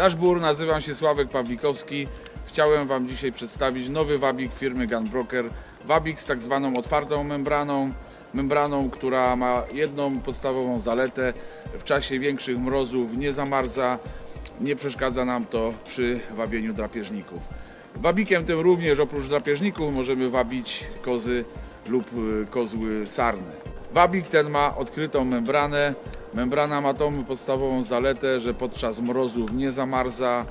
Dashbur, nazywam się Sławek Pawlikowski. Chciałem Wam dzisiaj przedstawić nowy wabik firmy Gunbroker. Wabik z tak zwaną otwartą membraną. Membraną, która ma jedną podstawową zaletę. W czasie większych mrozów nie zamarza, nie przeszkadza nam to przy wabieniu drapieżników. Wabikiem tym również oprócz drapieżników możemy wabić kozy lub y, kozły sarny. Wabik ten ma odkrytą membranę. Membrana ma tą podstawową zaletę, że podczas mrozów nie zamarza.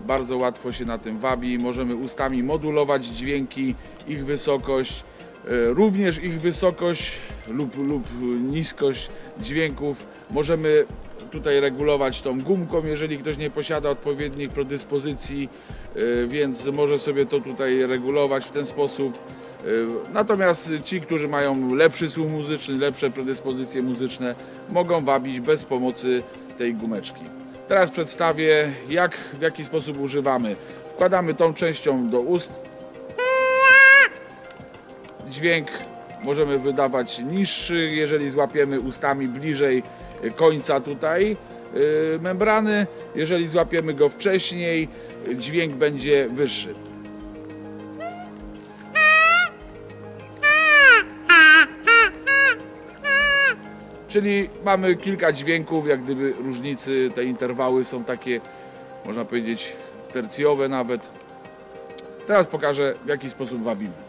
Bardzo łatwo się na tym wabi. Możemy ustami modulować dźwięki, ich wysokość, y, również ich wysokość lub, lub niskość dźwięków. Możemy tutaj regulować tą gumką, jeżeli ktoś nie posiada odpowiednich predyspozycji, y, więc może sobie to tutaj regulować w ten sposób. Y, Natomiast ci, którzy mają lepszy słuch muzyczny, lepsze predyspozycje muzyczne, mogą wabić bez pomocy tej gumeczki. Teraz przedstawię, jak, w jaki sposób używamy. Wkładamy tą częścią do ust. Dźwięk możemy wydawać niższy, jeżeli złapiemy ustami bliżej końca tutaj y, membrany. Jeżeli złapiemy go wcześniej, dźwięk będzie wyższy. Czyli mamy kilka dźwięków, jak gdyby różnicy, te interwały są takie, można powiedzieć, tercjowe nawet. Teraz pokażę, w jaki sposób wabimy.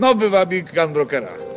Nowy wabik Gunbrokera.